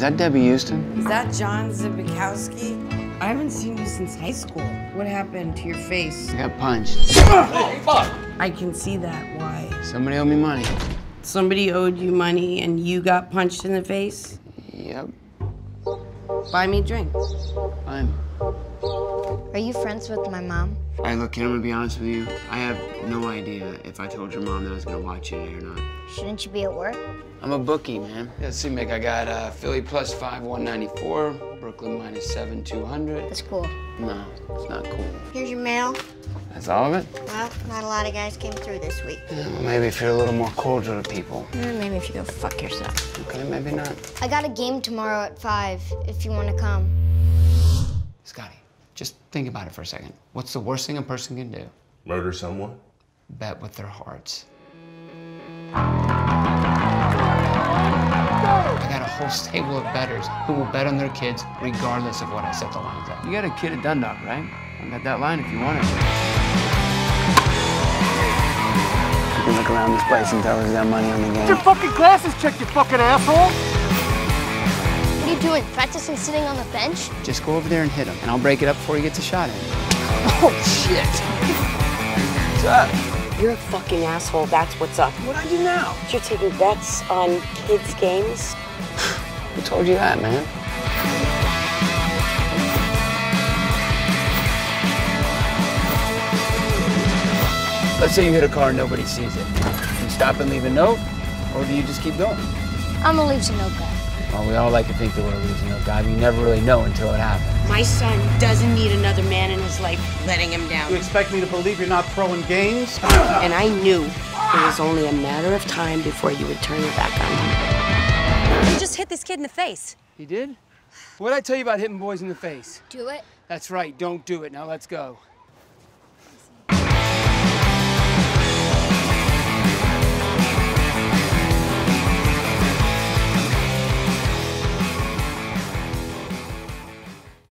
Is that Debbie Houston? Is that John Zbikowski? I haven't seen you since high school. What happened to your face? I got punched. I can see that. Why? Somebody owed me money. Somebody owed you money and you got punched in the face? Yep. Buy me a drink. Fine. Are you friends with my mom? All right, look, kid, I'm gonna be honest with you. I have no idea if I told your mom that I was gonna watch it or not. Shouldn't you be at work? I'm a bookie, man. Yeah, let's see, Mick. I got uh, Philly plus five, 194. Brooklyn minus seven, 200. That's cool. No, it's not cool. Here's your mail. That's all of it? Well, not a lot of guys came through this week. Yeah, well, maybe if you're a little more cordial to people. Eh, maybe if you go fuck yourself. Okay, maybe not. I got a game tomorrow at 5 if you want to come. Scotty, just think about it for a second. What's the worst thing a person can do? Murder someone? Bet with their hearts. I got a whole stable of betters who will bet on their kids regardless of what I set the lines at. You got a kid at Dundalk, right? I got that line if you want it. You can look around this place and tell who's got money on the game. Your fucking glasses checked, you fucking asshole! What are you doing? Practicing sitting on the bench? Just go over there and hit him, and I'll break it up before he gets a shot in. Oh, shit! What's up? You're a fucking asshole, that's what's up. What do I do now? You're taking bets on kids' games. Who told you that, man? Let's say you hit a car and nobody sees it. Do you stop and leave a note, or do you just keep going? I'm gonna leave some note guy. Well, we all like to think that we're losing a guy, but you never really know until it happens. My son doesn't need another man in his life letting him down. You expect me to believe you're not throwing games? And I knew it was only a matter of time before you would turn your back on him. You just hit this kid in the face. He did? What'd I tell you about hitting boys in the face? Do it. That's right, don't do it. Now let's go.